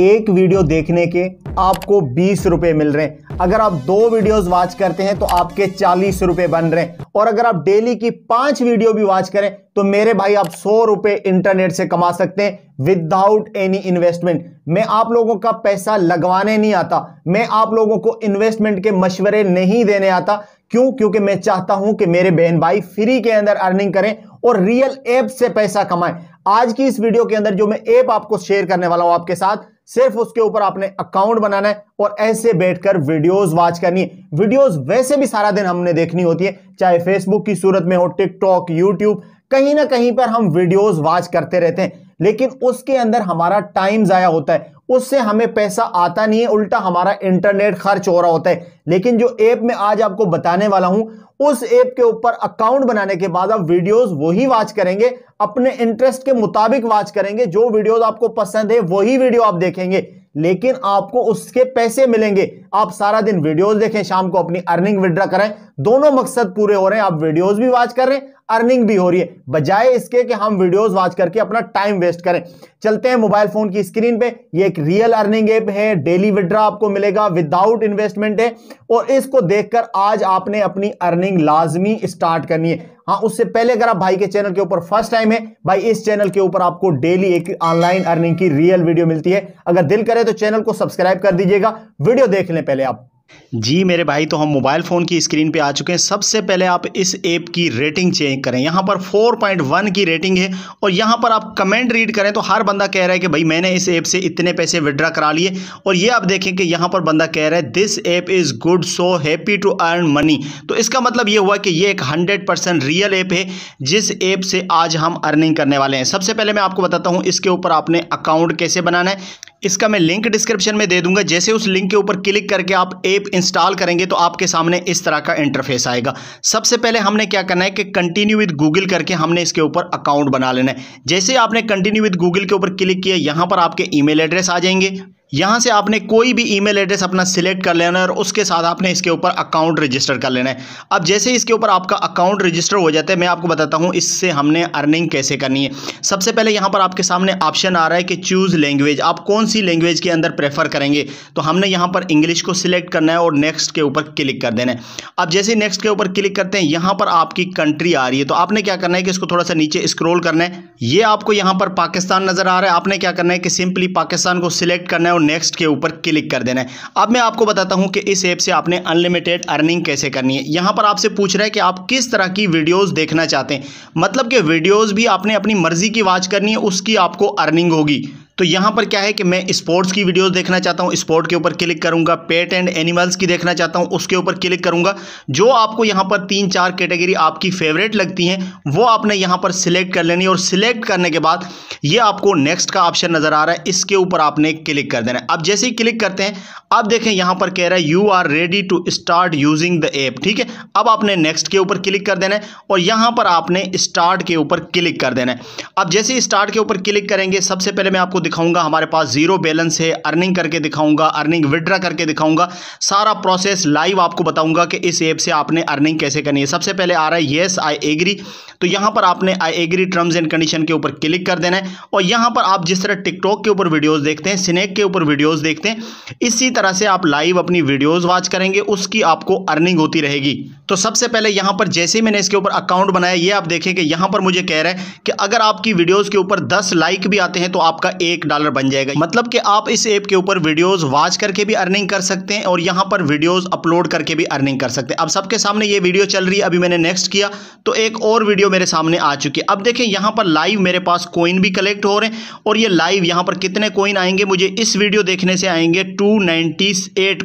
एक वीडियो देखने के आपको बीस रुपए मिल रहे हैं। अगर आप दो वीडियोस वॉच करते हैं तो आपके चालीस रुपए बन रहे हैं। और अगर आप डेली की पाँच वीडियो भी वॉच करें तो मेरे भाई आप सौ रुपए इंटरनेट से कमा सकते हैं विदाउट एनी इन्वेस्टमेंट मैं आप लोगों का पैसा लगवाने नहीं आता। मैं आप लोगों को इन्वेस्टमेंट के मशवरे नहीं देने आता। क्यों? क्योंकि मैं चाहता हूँ कि मेरे बहन भाई फ्री के अंदर अर्निंग करें और रियल ऐप से पैसा कमाएँ। आज की इस वीडियो के अंदर जो मैं ऐप आपको शेयर करने वाला हूँ आपके साथ सिर्फ़ उसके ऊपर आपने अकाउंट बनाना है और ऐसे बैठकर वीडियोस वॉच करनी है। वीडियोस वैसे भी सारा दिन हमने देखनी होती है, चाहे फेसबुक की सूरत में हो टिकटॉक यूट्यूब कहीं ना कहीं पर हम वीडियोस वॉच करते रहते हैं। लेकिन उसके अंदर हमारा टाइम जाया होता है। उससे हमें पैसा आता नहीं है, उल्टा हमारा इंटरनेट खर्च हो रहा होता है। लेकिन जो ऐप में आज आपको बताने वाला हूँ, उस ऐप के ऊपर अकाउंट बनाने के बाद आप वीडियोस वही वॉच करेंगे, अपने इंटरेस्ट के मुताबिक वॉच करेंगे, जो वीडियोस आपको पसंद है, वही वीडियो आप देखेंगे। लेकिन आपको उसके पैसे मिलेंगे। आप सारा दिन वीडियोस देखें, शाम को अपनी अर्निंग विड्रा करें दोनों मकसद पूरे हो रहे हैं। आप वीडियोस भी वॉच कर रहे हैं अर्निंग भी हो रही है। बजाय इसके कि हम वीडियोस वॉच करके अपना टाइम वेस्ट करें। चलते हैं मोबाइल फ़ोन की स्क्रीन पे। ये एक रियल अर्निंग ऐप है। डेली विड्रा आपको मिलेगा। विदाउट इन्वेस्टमेंट है। और इसको देखकर आज आपने अपनी अर्निंग लाजमी स्टार्ट करनी है। हाँ उससे पहले अगर आप भाई के चैनल के ऊपर फ़र्स्ट टाइम है, भाई इस चैनल के ऊपर आपको डेली एक ऑनलाइन अर्निंग की रियल वीडियो मिलती है। अगर दिल करे तो चैनल को सब्सक्राइब कर दीजिएगा। वीडियो देख लें पहले आप। जी मेरे भाई तो हम मोबाइल फ़ोन की स्क्रीन पे आ चुके हैं। सबसे पहले आप इस ऐप की रेटिंग चेक करें। यहाँ पर 4.1 की रेटिंग है और यहाँ पर आप कमेंट रीड करें तो हर बंदा कह रहा है कि भाई मैंने इस ऐप से इतने पैसे विड्रा करा लिए। और ये आप देखें कि यहाँ पर बंदा कह रहा है this app is good so happy to earn money तो इसका मतलब ये हुआ कि ये एक हंड्रेड रियल ऐप है, जिस ऐप से आज हम अर्निंग करने वाले हैं। सबसे पहले मैं आपको बताता हूँ, इसके ऊपर आपने अकाउंट कैसे बनाना है। इसका मैं लिंक डिस्क्रिप्शन में दे दूँगा। जैसे उस लिंक के ऊपर क्लिक करके आप ऐप इंस्टॉल करेंगे तो आपके सामने इस तरह का इंटरफेस आएगा। सबसे पहले हमने क्या करना है कि कंटिन्यू विद गूगल करके हमने इसके ऊपर अकाउंट बना लेना है। जैसे आपने कंटिन्यू विद गूगल के ऊपर क्लिक किया, यहाँ पर आपके ईमेल एड्रेस आ जाएँगे। यहाँ से आपने कोई भी ईमेल एड्रेस अपना सिलेक्ट कर लेना है और उसके साथ आपने इसके ऊपर अकाउंट रजिस्टर कर लेना है। अब जैसे इसके ऊपर आपका अकाउंट रजिस्टर हो जाता है, मैं आपको बताता हूँ इससे हमने अर्निंग कैसे करनी है। सबसे पहले यहाँ पर आपके सामने ऑप्शन आ रहा है कि चूज़ लैंग्वेज आप कौन सी लैंग्वेज के अंदर प्रेफर करेंगे? तो हमने यहाँ पर इंग्लिश को सिलेक्ट करना है और नेक्स्ट के ऊपर क्लिक कर देना है। अब जैसे नेक्स्ट के ऊपर क्लिक करते हैं, यहाँ पर आपकी कंट्री आ रही है। तो आपने क्या करना है कि इसको थोड़ा सा नीचे स्क्रोल करना है। ये आपको यहाँ पर पाकिस्तान नज़र आ रहा है। आपने क्या करना है कि सिंपली पाकिस्तान को सिलेक्ट करना है और नेक्स्ट के ऊपर क्लिक कर देना है। अब मैं आपको बताता हूँ कि इस ऐप से आपने अनलिमिटेड अर्निंग कैसे करनी है। यहाँ पर आपसे पूछ रहा है कि आप किस तरह की वीडियोस देखना चाहते हैं। मतलब कि वीडियोस भी आपने अपनी मर्ज़ी की वॉच करनी है, उसकी आपको अर्निंग होगी। तो यहाँ पर क्या है कि मैं स्पोर्ट्स की वीडियोस देखना चाहता हूँ स्पोर्ट के ऊपर क्लिक करूँगा पेट एंड एनिमल्स की देखना चाहता हूँ, उसके ऊपर क्लिक करूँगा। जो आपको यहाँ पर तीन चार कैटेगरी आपकी फेवरेट लगती हैं, वो आपने यहाँ पर सिलेक्ट कर लेनी और सिलेक्ट करने के बाद ये आपको नेक्स्ट का ऑप्शन नज़र आ रहा है, इसके ऊपर आपने क्लिक कर देना अब जैसे ही क्लिक करते हैं, अब देखें यहाँ पर कह रहा है you are ready to start using the app ठीक है? अब आपने नेक्स्ट के ऊपर क्लिक कर देना है और यहाँ पर आपने स्टार्ट के ऊपर क्लिक कर देना है। अब जैसे स्टार्ट के ऊपर क्लिक करेंगे, सबसे पहले मैं आपको दिखाऊँगा, हमारे पास ज़ीरो बैलेंस है अर्निंग करके दिखाऊँगा अर्निंग विड्रा करके दिखाऊँगा, सारा प्रोसेस लाइव आपको बताऊँगा कि इस ऐप से आपने अर्निंग कैसे करनी है। सबसे पहले आ रहा है येस आई एग्री तो यहाँ पर आपने I agree terms and condition के ऊपर क्लिक कर देना है और यहाँ पर आप जिस तरह टिकटॉक के ऊपर वीडियोस देखते हैं स्नैक के ऊपर वीडियोस देखते हैं, इसी तरह से आप लाइव अपनी वीडियोस वॉच करेंगे, उसकी आपको अर्निंग होती रहेगी। तो सबसे पहले यहाँ पर जैसे ही मैंने इसके ऊपर अकाउंट बनाया, ये आप देखें कि यहाँ पर मुझे कह रहा है कि अगर आपकी वीडियोस के ऊपर दस लाइक भी आते हैं तो आपका एक डॉलर बन जाएगा। मतलब कि आप इस ऐप के ऊपर वीडियोस वॉच करके भी अर्निंग कर सकते हैं और यहाँ पर वीडियोस अपलोड करके भी अर्निंग कर सकते हैं। अब सबके सामने ये वीडियो चल रही है, अभी मैंने नेक्स्ट किया तो एक और वीडियो मेरे सामने आ चुकी है। अब देखें, यहाँ पर लाइव मेरे पास कोइन भी कलेक्ट हो रहे हैं और ये लाइव यहाँ पर कितने कोइन आएँगे? मुझे इस वीडियो देखने से आएँगे टू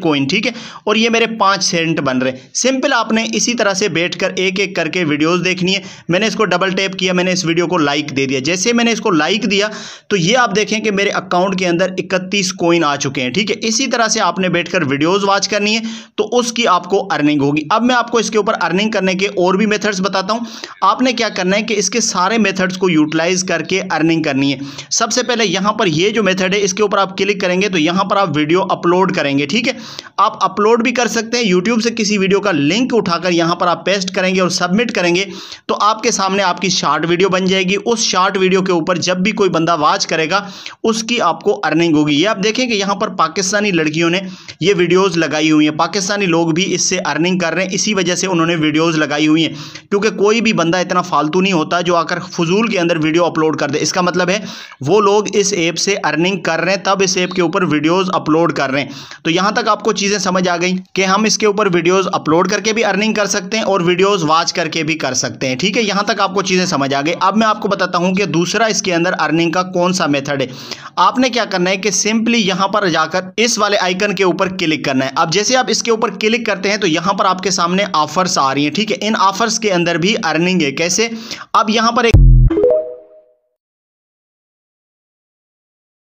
कोइन ठीक है? और ये मेरे पाँच सेंट बन रहे हैं। सिंपल आपने इसी तरह से बैठकर एक एक करके वीडियोस देखनी है। मैंने इसको डबल टैप किया, मैंने इस वीडियो को लाइक दे दिया। जैसे मैंने इसको लाइक दिया तो ये आप देखें कि मेरे अकाउंट के अंदर इकतीस कोइन आ चुके हैं, ठीक है? इसी तरह से आपने बैठकर वीडियोस वॉच करनी है तो उसकी आपको अर्निंग होगी। अब मैं आपको इसके ऊपर अर्निंग करने के और भी मेथड्स बताता हूँ। आपने क्या करना है कि इसके सारे मेथड्स को यूटिलाइज करके अर्निंग करनी है। सबसे पहले यहाँ पर ये जो मेथड है, इसके ऊपर आप क्लिक करेंगे तो यहाँ पर आप वीडियो अपलोड करेंगे, ठीक है? आप अपलोड भी कर सकते हैं यूट्यूब से किसी वीडियो का लिंक उठाकर यहाँ पर आप पेस्ट करेंगे और सबमिट करेंगे तो आपके सामने आपकी शार्ट वीडियो बन जाएगी। उस शार्ट वीडियो के ऊपर जब भी कोई बंदा वॉच करेगा, उसकी आपको अर्निंग होगी। ये आप देखें कि यहाँ पर पाकिस्तानी लड़कियों ने ये वीडियोज़ लगाई हुई हैं। पाकिस्तानी लोग भी इससे अर्निंग कर रहे हैं, इसी वजह से उन्होंने वीडियोज़ लगाई हुई हैं, क्योंकि कोई भी बंदा इतना फालतू नहीं होता जो आकर फजूल के अंदर वीडियो अपलोड कर दे। इसका मतलब है, वो लोग इस ऐप से अर्निंग कर रहे हैं, तब इस ऐप के ऊपर वीडियोज़ अपलोड कर रहे हैं। तो यहाँ तक आपको चीज़ें समझ आ गई कि हम इसके ऊपर वीडियोज़ अपलोड करके भी अर्निंग कर सकते हैं और वीडियोज़ वॉच करके भी कर सकते हैं। ठीक है, यहाँ तक आपको चीज़ें समझ आ गई। अब मैं आपको बताता हूँ कि दूसरा इसके अंदर अर्निंग का कौन सा मेथड है। आपने क्या करना है कि सिंपली यहाँ पर जाकर इस वाले आइकन के ऊपर क्लिक करना है। अब जैसे आप इसके ऊपर क्लिक करते हैं तो यहाँ पर आपके सामने ऑफर्स आ रही हैं। ठीक है, इन ऑफर्स के अंदर भी अर्निंग है। कैसे अब यहाँ पर एक